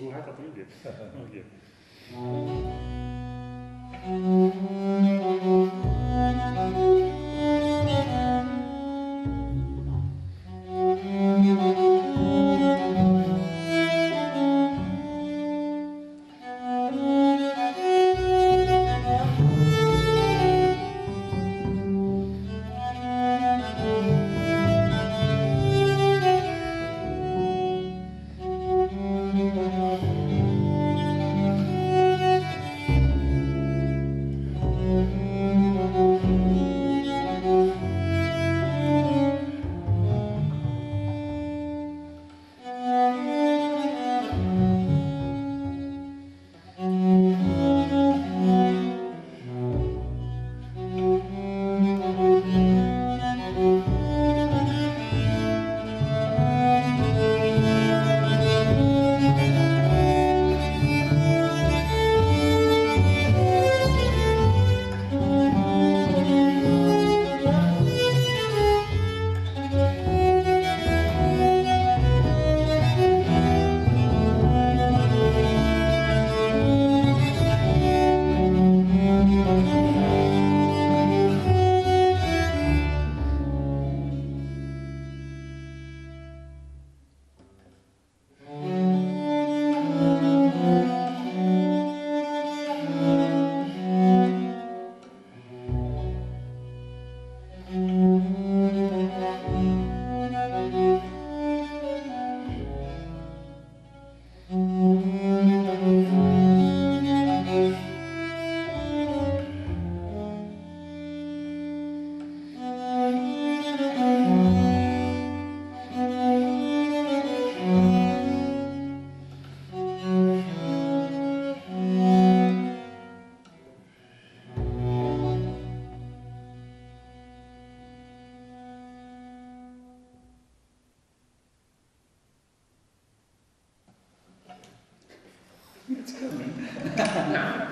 hoe gaat dat nu música.